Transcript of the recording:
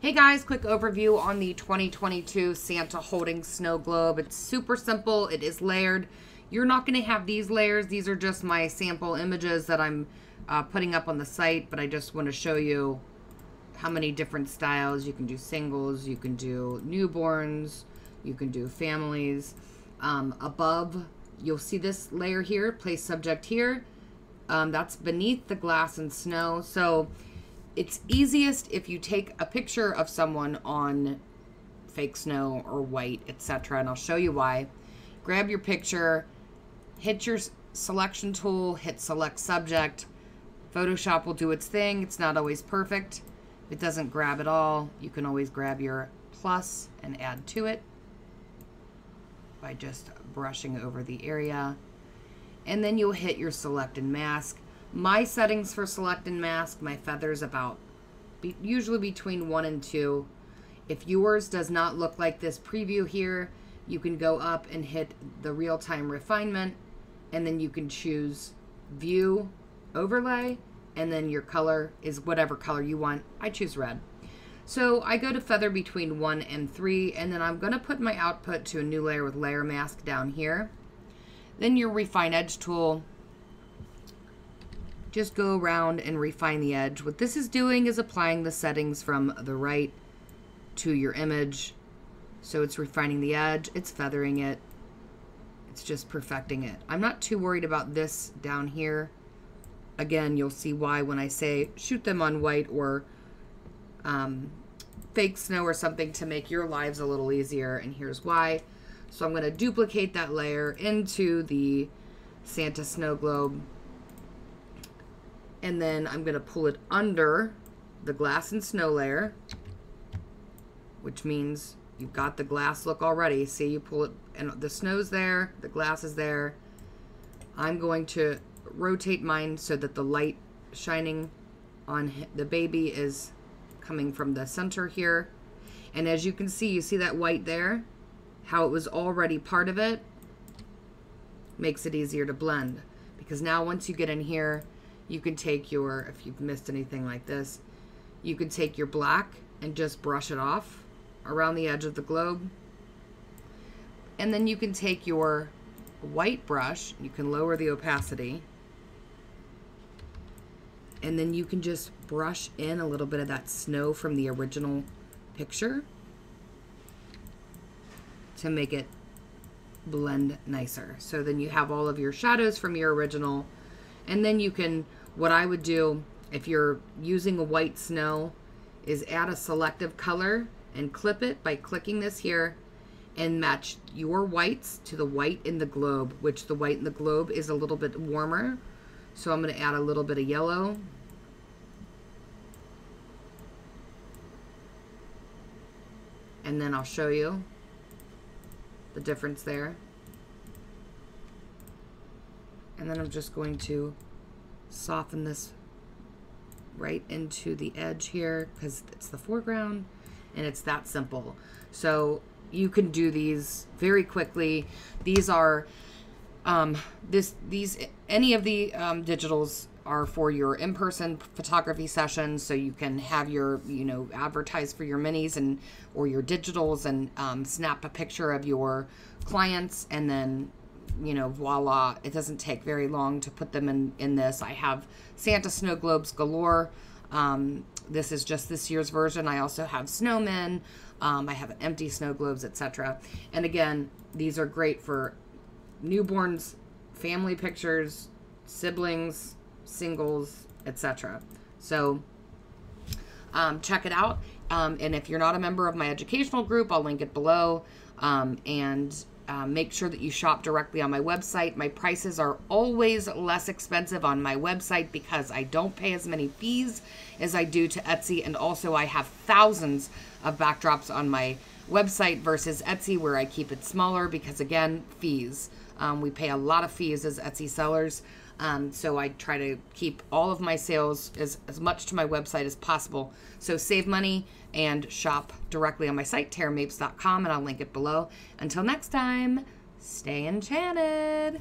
Hey guys, quick overview on the 2022 Santa holding snow globe. It's super simple. It is layered. You're not going to have these layers. These are just my sample images that I'm uh, putting up on the site, but I just want to show you how many different styles. You can do singles, you can do newborns, you can do families. Um, above, you'll see this layer here, place subject here. Um, that's beneath the glass and snow. So it's easiest if you take a picture of someone on fake snow or white, etc. And I'll show you why. Grab your picture, hit your selection tool, hit select subject. Photoshop will do its thing. It's not always perfect. It doesn't grab it all, you can always grab your plus and add to it by just brushing over the area. And then you'll hit your select and mask. My settings for select and mask, my feathers about be, usually between one and two. If yours does not look like this preview here, you can go up and hit the real-time refinement and then you can choose view overlay and then your color is whatever color you want. I choose red. So I go to feather between one and three, and then I'm gonna put my output to a new layer with layer mask down here. Then your refine edge tool, just go around and refine the edge. What this is doing is applying the settings from the right to your image. So it's refining the edge, it's feathering it, it's just perfecting it. I'm not too worried about this down here. Again, you'll see why when I say shoot them on white or um, fake snow or something to make your lives a little easier. And here's why. So I'm going to duplicate that layer into the Santa snow globe. And then I'm going to pull it under the glass and snow layer, which means you've got the glass look already. See, you pull it, and the snow's there, the glass is there. I'm going to rotate mine so that the light shining on the baby is coming from the center here. And as you can see, you see that white there? How it was already part of it makes it easier to blend. Because now once you get in here, you can take your, if you've missed anything like this, you can take your black and just brush it off around the edge of the globe. And then you can take your white brush, you can lower the opacity, and then you can just brush in a little bit of that snow from the original picture to make it blend nicer. So then you have all of your shadows from your original and then you can, what I would do if you're using a white snow is add a selective color and clip it by clicking this here and match your whites to the white in the globe, which the white in the globe is a little bit warmer. So I'm going to add a little bit of yellow and then I'll show you the difference there. And then I'm just going to soften this right into the edge here because it's the foreground and it's that simple. So you can do these very quickly. These are um, this these any of the um, digitals are for your in-person photography sessions so you can have your you know advertise for your minis and or your digitals and um, snap a picture of your clients and then you know voila it doesn't take very long to put them in in this i have santa snow globes galore um, this is just this year's version i also have snowmen um, i have empty snow globes etc and again these are great for newborns family pictures siblings singles, etc. So um, check it out. Um, and if you're not a member of my educational group, I'll link it below. Um, and uh, make sure that you shop directly on my website. My prices are always less expensive on my website because I don't pay as many fees as I do to Etsy. And also, I have thousands of backdrops on my website versus Etsy, where I keep it smaller because, again, fees. Um, we pay a lot of fees as Etsy sellers. Um, so I try to keep all of my sales as, as much to my website as possible. So save money and shop directly on my site, taramapes.com, and I'll link it below. Until next time, stay enchanted.